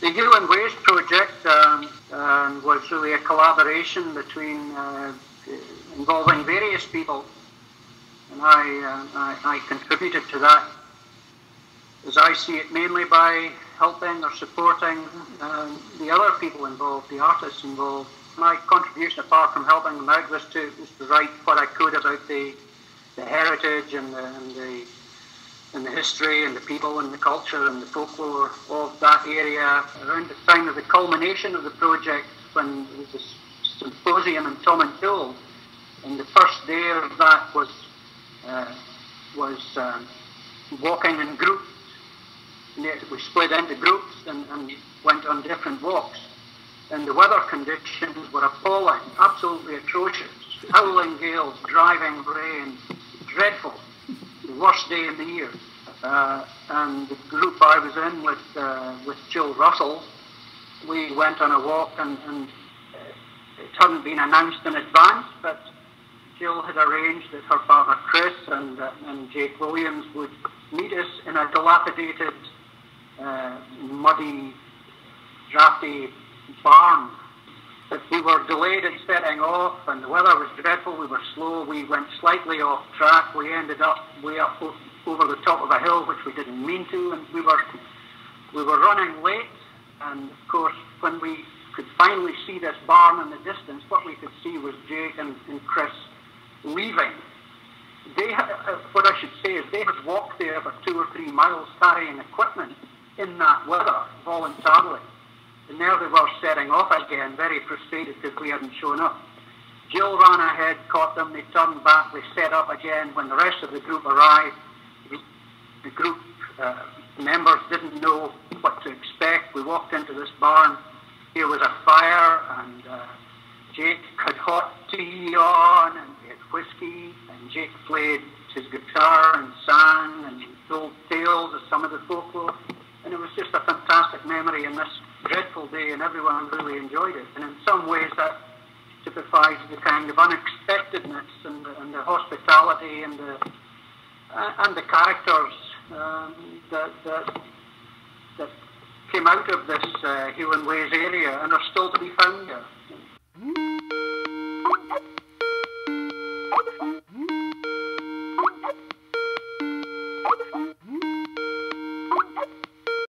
The Hielan' Ways project um, um, was really a collaboration between uh, involving various people, and I, uh, I, I contributed to that as I see it, mainly by helping or supporting um, the other people involved, the artists involved. My contribution, apart from helping them out, was to, was to write what I could about the, the heritage and the, and the and the history and the people and the culture and the folklore of that area. Around the time of the culmination of the project, when there was a symposium in Tomintoul, and Toole and the first day of that was uh, was um, walking in groups we split into groups and, and went on different walks. And the weather conditions were appalling, absolutely atrocious. Howling gales, driving rain, dreadful. Worst day in the year. Uh, and the group I was in with uh, with Jill Russell, we went on a walk and, and it hadn't been announced in advance, but Jill had arranged that her father Chris and, uh, and Jake Williams would meet us in a dilapidated uh, muddy, drafty barn. But we were delayed in setting off, and the weather was dreadful. We were slow. We went slightly off track. We ended up way up over the top of a hill, which we didn't mean to, and we were we were running late. And of course, when we could finally see this barn in the distance, what we could see was Jake and, and Chris leaving they had, uh, what I should say is they had walked there for two or three miles carrying equipment in that weather voluntarily. And now they were setting off again, very frustrated because we hadn't shown up. Jill ran ahead, caught them, they turned back, they set up again. When the rest of the group arrived, the group uh, members didn't know what to expect. We walked into this barn. Here was a fire, and uh, Jake had hot tea on, and we had whiskey, and Jake played his guitar and sang and told tales of some of the folklore. And it was just a fantastic memory in this dreadful day, and everyone really enjoyed it. And in some ways, that typifies the kind of unexpectedness and the, and the hospitality and the uh, and the characters um, that, that that came out of this uh, Hielan' Ways area and are still to be found